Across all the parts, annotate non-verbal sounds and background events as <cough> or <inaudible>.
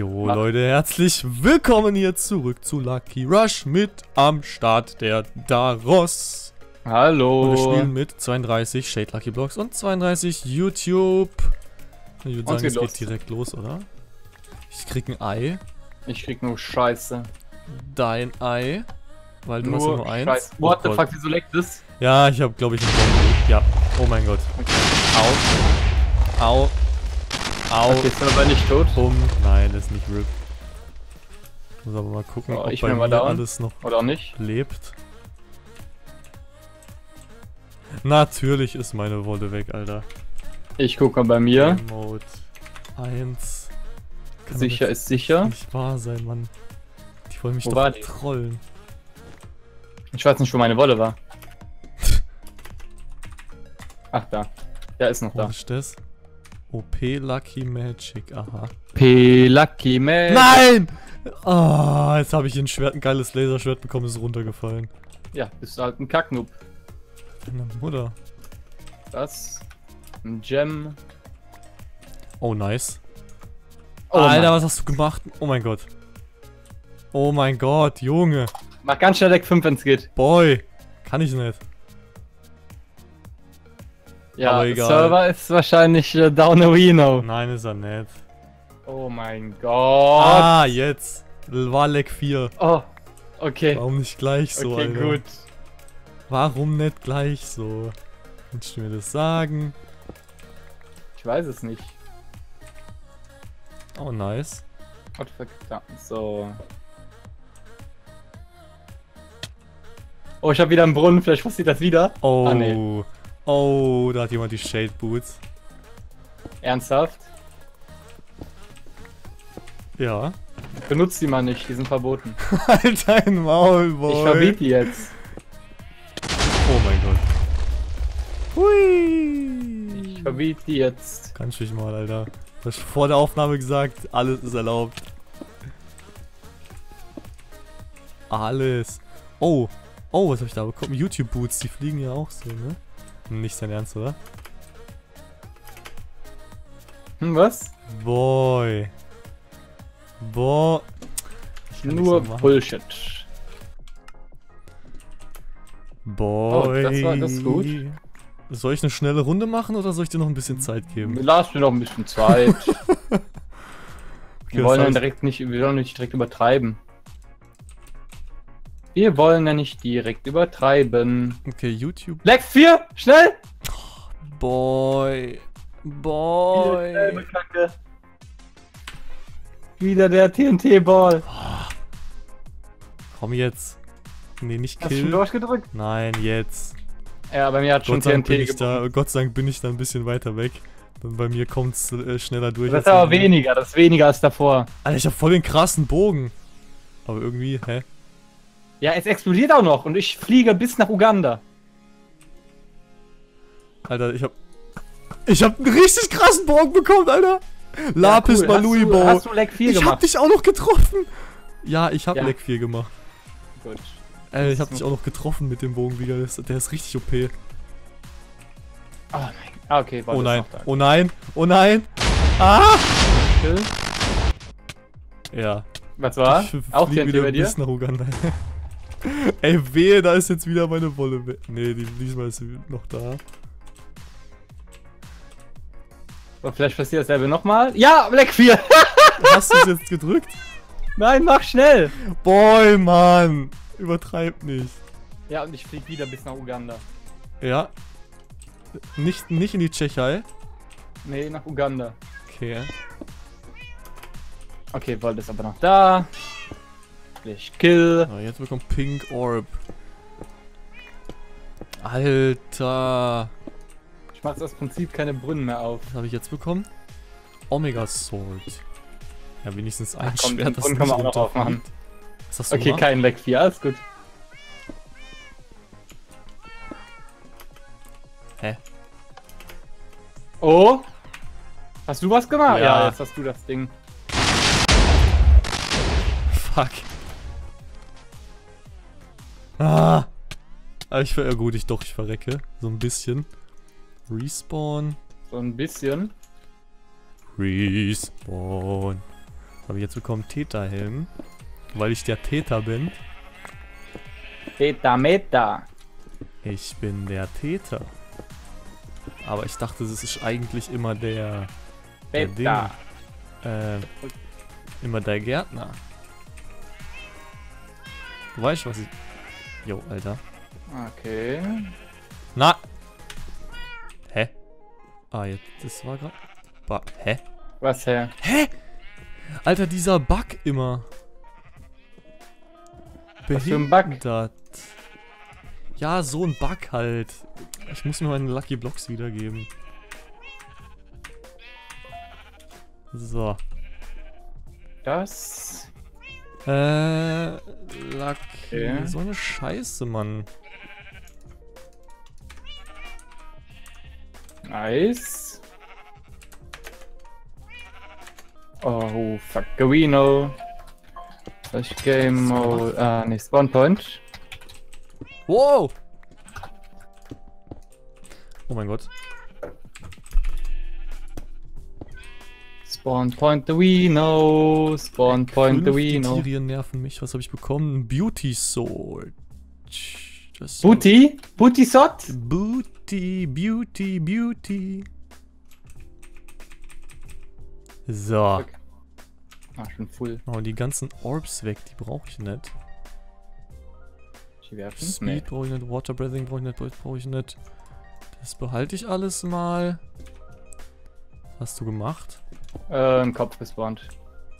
Leute, herzlich willkommen hier zurück zu Lucky Rush mit am Start der Daros. Hallo. Und wir spielen mit 32 Shade Lucky Blocks und 32 YouTube. Ich würde sagen, es los. geht direkt los, oder? Ich krieg ein Ei. Ich krieg nur Scheiße. Dein Ei. Weil du hast ja nur nur eins. Scheiße. What the Oh fuck, Gott. wieso leckt das? Ja, ich habe glaube ich einen. Ja. Oh mein Gott. Au. Au. Au. Okay, ist aber nicht tot. Bumm. Nein, ist nicht RIP. Muss aber mal gucken, So, ob ich bei mir down. alles noch Oder nicht? lebt. Natürlich ist meine Wolle weg, Alter. Ich guck mal bei mir. Mode 1. Kann Sicher ist sicher. nicht wahr sein, Mann. Die wollen mich Wo doch trollen. Ich weiß nicht, wo meine Wolle war. <laughs> Ach, da. Der ist noch Wo da. ist das? OP Lucky Magic, aha. P Lucky Man. Nein! Ah, jetzt habe ich ein Schwert, ein geiles Laserschwert bekommen, ist runtergefallen. Ja, bist du halt ein Kacknoob. Meine Mutter. Das. Ein Gem. Oh, nice. Oh, Alter, Mann. was hast du gemacht? Oh mein Gott. Oh mein Gott, Junge. Mach ganz schnell Deck 5, wenn's geht. Boy. Kann ich nicht. Ja, Aber egal. Server ist wahrscheinlich äh, down a Reno. Nein, ist er nicht. Oh mein Gott. Ah, jetzt. War Leck 4. Oh, okay. Warum nicht gleich so, okay, Alter? gut. Warum nicht gleich so? Kannst du mir das sagen? Ich weiß es nicht. Oh, nice. What the so. Oh, ich habe wieder einen Brunnen, vielleicht passiert das wieder. Oh. Ah, nee. Oh, da hat jemand die Shade Boots. Ernsthaft? Ja. Benutzt die mal nicht, die sind verboten. <laughs> halt dein Maul, Boy. Ich verbiete die jetzt. Oh mein Gott. Hui. Ich verbiete die jetzt. Ganz ruhig mal, Alter. Du hast vor der Aufnahme gesagt, alles ist erlaubt. Alles. Oh. Oh, was hab ich da bekommen? YouTube-Boots, die fliegen ja auch so, ne? Nicht dein Ernst, oder? Hm, was? Boy. Boy. Nur. Bullshit. Boy. Oh, das war- das gut. Soll ich eine schnelle Runde machen oder soll ich dir noch ein bisschen Zeit geben? Lass mir noch ein bisschen Zeit. Okay, <laughs> wir das wollen heißt- direkt nicht, wir wollen nicht direkt übertreiben. Wir wollen ja nicht direkt übertreiben. Okay, YouTube. Lex 4, schnell! Boy. Boy. Dieselbe Kacke. Wieder der TNT-Ball. Komm jetzt. Nee, nicht Hast du schon Kill. durchgedrückt? Nein, jetzt. Ja, bei mir hat schon Gott Dank TNT da. Gott sei Dank bin ich da ein bisschen weiter weg. Dann bei mir kommt's äh, schneller durch. Das ist aber weniger, das ist weniger als davor. Alter, ich hab voll den krassen Bogen. Aber irgendwie, hä? Ja, es explodiert auch noch und ich fliege bis nach Uganda. Alter, ich hab. Ich hab einen richtig krassen Bogen bekommen, Alter. Lapis ja, cool. Malui Bow. hast du Leg 4 Ich hab gemacht? dich auch noch getroffen. Ja, ich hab Ja. Leg 4 gemacht. Gut. Ey, ich hab dich auch noch getroffen mit dem Bogen, wie geil ist. Der ist richtig OP. Ah, mein Ah, okay, war Oh nein, oh nein, oh nein. Ah! Kill. Ja. Was war? Ich Auch wieder bei dir? bis nach Uganda. <laughs> <laughs> Ey, wehe, da ist jetzt wieder meine Wolle. we- Nee, die, diesmal ist sie noch da. Und vielleicht passiert dasselbe nochmal. Ja, Leg <laughs> 4! Hast du es jetzt gedrückt? Nein, mach schnell! Boy, Mann. Übertreib nicht. Ja, und ich fliege wieder bis nach Uganda. Ja. Nicht, nicht in die Tschechei. Nee, nach Uganda. Okay. Okay, Volt ist aber noch da. Ich kill. So, jetzt bekommt Pink Orb. Alter. Ich mach aus Prinzip keine Brunnen mehr auf. Was habe ich jetzt bekommen? Omega Sword. Ja, wenigstens ein Ach komm, Schwert, das Brunnen kann man auch noch aufmachen. Was hast du Okay, gemacht? kein Leg 4, alles gut. Hä? Oh? Hast du was gemacht? Ja. Ja, jetzt hast du das Ding. Fuck. Aber ich ver ja gut, ich doch, ich verrecke. So ein bisschen. Respawn. So ein bisschen. Respawn. Habe ich jetzt bekommen Täterhelm. Weil ich der Täter bin. Meta, Meta. Ich bin der Täter. Aber ich dachte, das ist eigentlich immer der. Der Beta. Äh, immer der Gärtner. Du weißt, was ich. Jo, Alter. Okay. Na! Hä? Ah, jetzt, das war gerade. Hä? Was, Herr? Hä? Alter, dieser Bug immer. Was für ein Bug? Ja, so ein Bug halt. Ich muss mir meine Lucky Blocks wiedergeben. So. Das. Äh, Lucky. Okay. So eine Scheiße, Mann. Nice. Oh, fuck. Guino. Slash Game Mode. Ah, nee, Spawn Point. Wow! Oh mein Gott. Spawn Point the Wino. Spawn Point the Wino. Bakterien nerven mich. Was habe ich bekommen? Beauty Sword. Das Booty? Booty Sot? Booty, Beauty, Beauty. So. Ah, schon full. Oh, die ganzen Orbs weg, die brauche ich nicht. Die werfen? Speed brauche ich nicht, Water Breathing brauche ich nicht, brauche ich nicht. Das behalte ich alles mal. Was hast du gemacht? Äh, im Kopf gespawnt.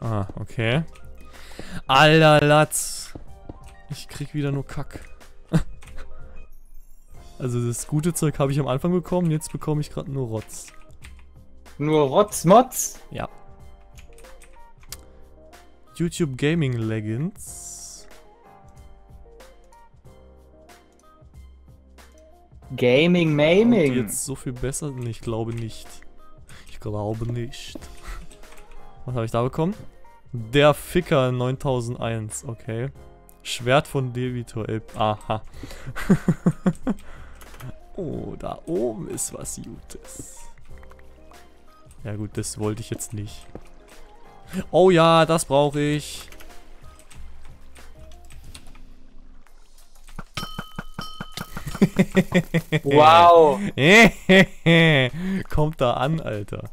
Ah, okay. Alter Latz. Ich krieg wieder nur Kack. <laughs> also das gute Zeug habe ich am Anfang bekommen, jetzt bekomme ich gerade nur Rotz. Nur Rotzmotz? Ja. YouTube Gaming Legends. Gaming Maming. jetzt so viel besser? Ich glaube nicht. Ich glaube nicht. Was habe ich da bekommen? Der Ficker 9001, okay. Schwert von Devitor, aha. <laughs> oh, da oben ist was Gutes. Ja gut, das wollte ich jetzt nicht. Oh ja, das brauche ich. Wow. <laughs> Kommt da an, Alter.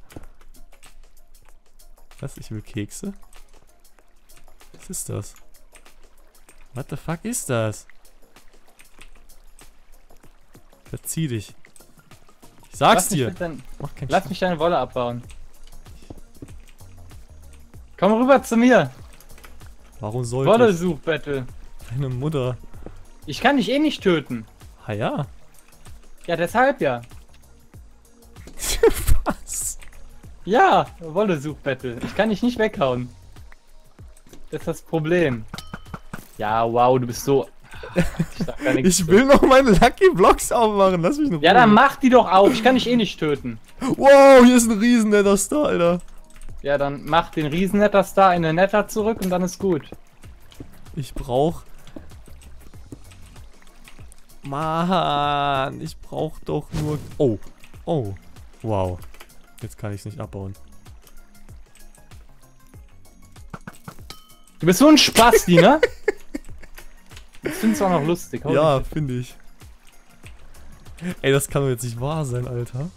Was? Ich will Kekse? Was ist das? What the fuck ist das? Verzieh dich. Ich sag's dir. dein, Mach keinen lass mich deine Wolle abbauen. Komm rüber zu mir. Warum sollte Wolle ich? such Battle. Deine Mutter. Ich kann dich eh nicht töten. Ah ja. Ja, deshalb ja. Ja, Wolle such Battle. Ich kann dich nicht weghauen. Das ist das Problem. Ja, wow, du bist so. Ich, sag gar nichts Ich will noch meine Lucky Blocks aufmachen. Lass mich Ruhe. Ja, dann mach die doch auf. Ich kann dich eh nicht töten. Wow, hier ist ein riesen netter Star, Alter. Ja, dann mach den Riesennetter Star in den Netter zurück und dann ist gut. Ich brauch. Mann, ich brauch doch nur. Oh, oh, wow. Jetzt kann ich nicht abbauen. Du bist so ein Spasti, ne? <laughs> Findest du auch noch lustig. Ja, finde ich. Ey, das kann doch jetzt nicht wahr sein, Alter.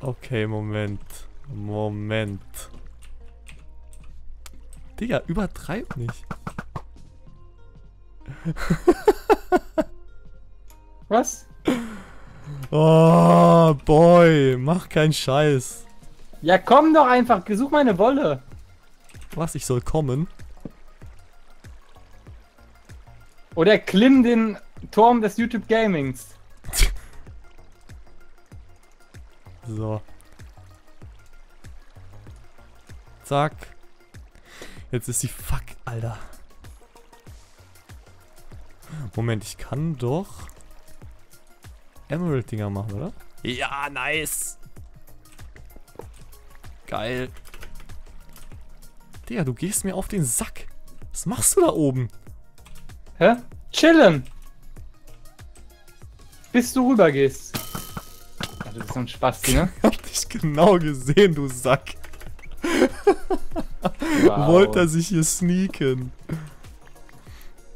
Okay, Moment. Moment. Digga, übertreib nicht. Was? Oh, boy, mach keinen Scheiß. Ja, komm doch einfach. Such meine Wolle. Was, ich soll kommen? Oder klimm den Turm des YouTube Gamings. <laughs> So. Zack. Jetzt ist die Fuck, Alter. Moment, ich kann doch Emerald-Dinger machen, oder? Ja, nice. Geil. Digga, du gehst mir auf den Sack. Was machst du da oben? Hä? Chillen. Bis du rüber gehst. Ja, das ist so ein Spasti, ne? <laughs> Hab dich genau gesehen, du Sack. Wow. Wollte er sich hier sneaken.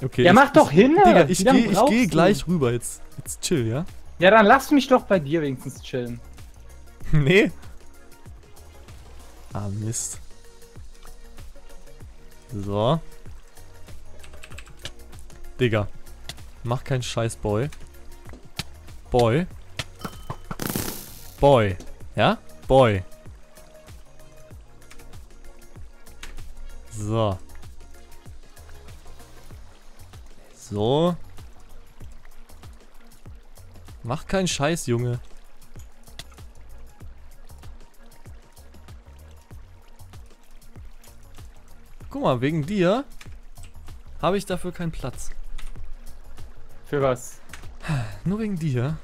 Okay. Ja, ich- mach doch hin! Digga, ich gehe ich geh gleich rüber. Jetzt, jetzt chill, ja? Ja, dann lass mich doch bei dir wenigstens chillen. <laughs> nee. Ah, Mist. So. Digga. Mach keinen Scheiß, Boy. Boy. Boy. Ja? Boy. So. So. Mach keinen Scheiß, Junge. Guck mal, wegen dir habe ich dafür keinen Platz. Für was? Nur wegen dir.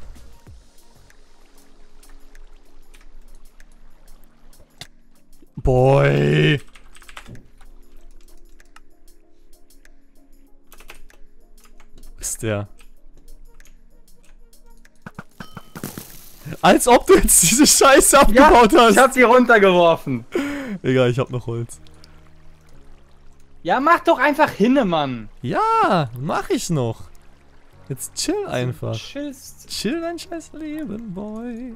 Boy. Wo ist der? Als ob du jetzt diese Scheiße abgebaut ich hast. hab sie runtergeworfen. Egal, ich hab noch Holz. Ja, mach doch einfach hinne, Mann. Ja, mach ich noch. Jetzt chill einfach. Tschüss. Chill dein scheiß Leben, Boy.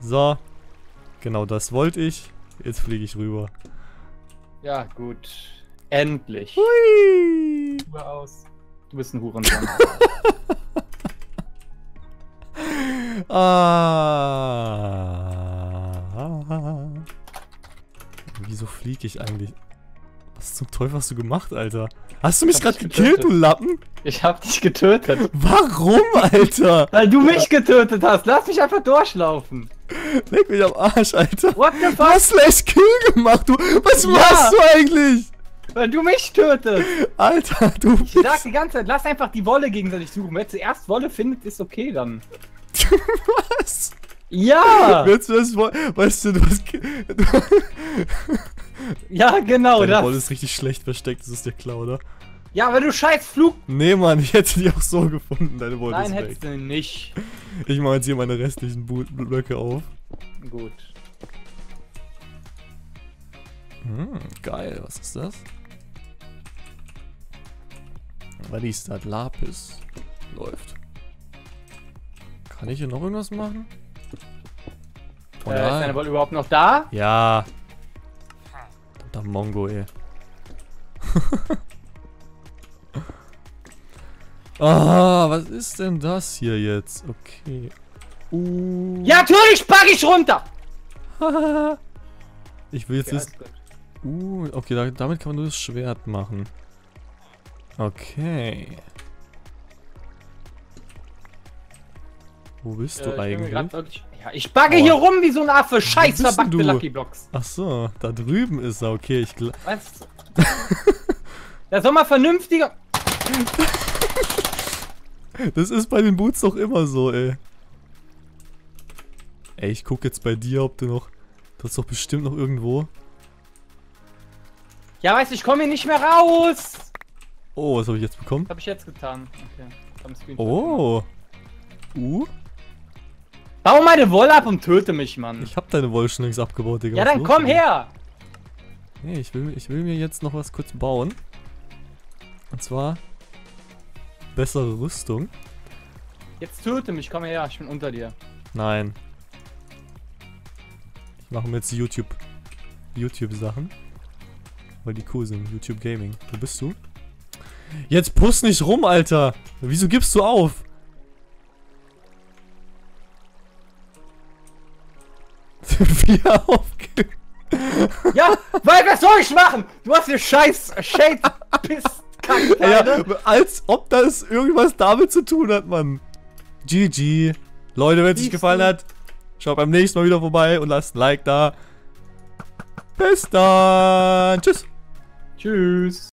So. Genau das wollte ich. Jetzt fliege ich rüber. Ja, gut. Endlich. Hui. Du bist ein Hurensohn. <laughs> Ah. Wieso fliege ich eigentlich? Was zum Teufel hast du gemacht, Alter? Hast du mich gerade gekillt, du. Lappen? ich hab dich getötet. Warum, Alter? Weil du mich getötet hast. Lass mich einfach durchlaufen. Leg mich am Arsch, Alter. What the Du fuck? hast Slash Kill gemacht, du. Was Ja. machst du eigentlich? Weil du mich tötest. Alter, du Ich sag die ganze Zeit, lass einfach die Wolle gegenseitig suchen. Wer zuerst Wolle findet, ist okay dann. Was? Ja! Willst du das Weißt du, du hast. <laughs> Ja, genau Deine das. Wolle ist richtig schlecht versteckt, das ist dir klar, oder? Ja, aber du scheiß Flug. Nee, Mann, ich hätte die auch so gefunden, deine Wolle Nein, ist weg. hättest du nicht. Ich mache jetzt hier meine restlichen Bu Blöcke auf. Gut. Hm, geil, was ist das? Was ist das? Lapis. Läuft. Kann ich hier noch irgendwas machen? Oh äh, ist deine. Wolle überhaupt noch da? Ja. Da Mongo, ey. <laughs> ah, was ist denn das hier jetzt? Okay. Uh. Ja, natürlich pack ich runter! <laughs> ich will jetzt wissen. Uh, okay, da, damit kann man nur das Schwert machen. Okay. Wo bist Äh, du mir eigentlich? grad Ja, ich bagge hier rum wie so ein Affe. Scheiß bist denn verbackte du? Lucky Blocks. Ach so, da drüben ist er. Okay, ich gl- Was? <laughs> Da soll mal vernünftiger. <laughs> Das ist bei den Boots doch immer so, ey. Ey, ich guck jetzt bei dir, ob du noch. Du hast doch bestimmt noch irgendwo. Ja, weißt du, ich komme hier nicht mehr raus. Oh, was habe ich jetzt bekommen? Was habe ich jetzt getan? Okay. Oh. Uh, Bau meine Wolle ab und töte mich, Mann. ich hab deine Wolle schon längst abgebaut, Digga. ja, dann los komm dir? her. Nee, ich will, ich will mir jetzt noch was kurz bauen. Und zwar bessere Rüstung. Jetzt töte mich, komm her, ich bin unter dir. Nein. Ich mache mir jetzt YouTube YouTube Sachen, weil die cool sind. YouTube Gaming. Wo bist du? Jetzt puss nicht rum, Alter. Wieso gibst du auf? <laughs> Wie er aufgibt. Ja, weil was soll ich machen? Du hast hier scheiß Shade Piss <laughs> Ja, als ob das irgendwas damit zu tun hat, Mann. GG. Leute, wenn es euch gefallen hat, schaut beim nächsten Mal wieder vorbei und lasst ein Like da. Bis dann. Tschüss. Tschüss.